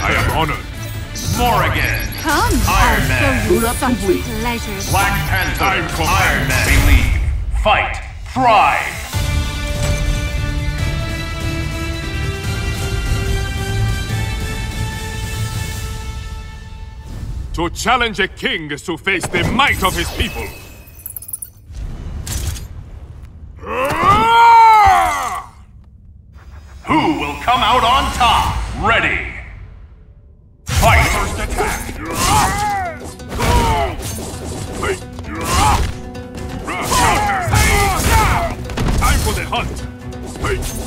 I am honored. Morrigan. Come, Iron I'll Man. Boot up complete. pleasures. Black Panther. Time for Iron Man. Believe. Fight. Thrive. To challenge a king is to face the might of his people. Who will come out on top? Ready.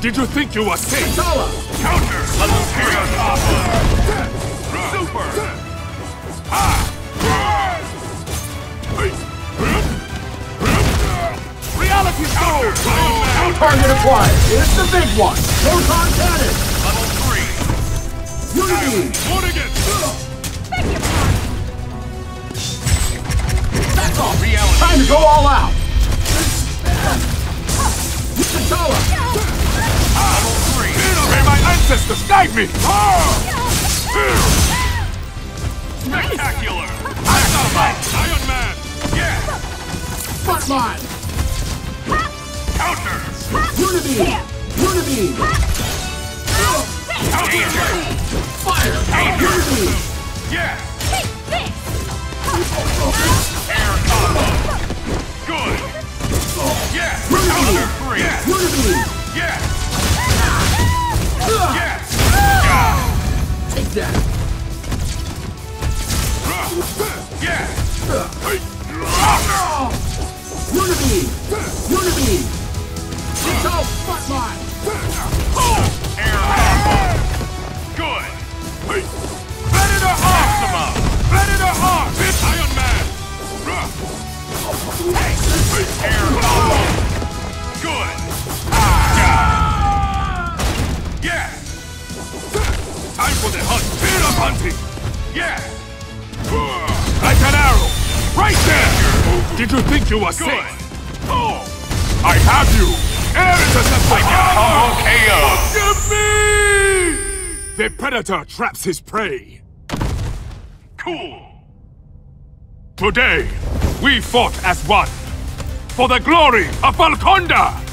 Did you think you were safe? Tala! Counter. Level air combo. Super. Reality Counter. stone. Iron Man. Target acquired! It's the big one! Proton cannon! Level three. Unity! Morrigan. Back off! Reality. Time to go all out! Tala! Level three. May my ancestors guide me. Ah! Spectacular. Ah! Dynamite. Iron Man. Yes. Frontline! Counter. Unity! Unity! Counter. Fire! Unity! Yes. Air combo. Good. Yes. Counter three. Yes. Unity! Yes. Yes. Take that! Yes. Yes. Uh, like an arrow. Right there. Did you think you were Good. safe? Oh. I have you. Air interceptor. Combo KO. Give me! The predator traps his prey. Cool. Today, we fought as one. For the glory of Wakanda!